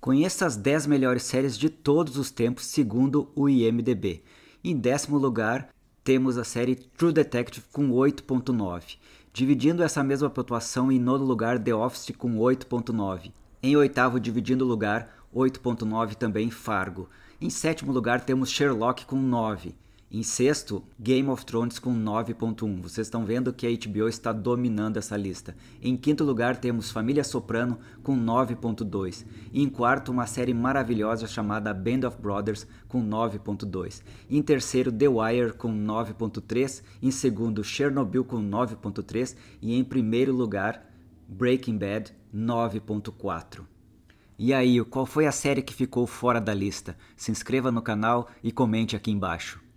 Conheça as 10 melhores séries de todos os tempos segundo o IMDb. Em décimo lugar, temos a série True Detective com 8.9. Dividindo essa mesma pontuação em nono lugar The Office com 8.9. Em oitavo, dividindo o lugar, 8.9 também Fargo. Em sétimo lugar temos Sherlock com 9. Em sexto, Game of Thrones com 9.1. Vocês estão vendo que a HBO está dominando essa lista. Em quinto lugar temos Família Soprano com 9.2. E em quarto, uma série maravilhosa chamada Band of Brothers com 9.2. Em terceiro, The Wire com 9.3. Em segundo, Chernobyl com 9.3. E em primeiro lugar, Breaking Bad 9.4. E aí, qual foi a série que ficou fora da lista? Se inscreva no canal e comente aqui embaixo.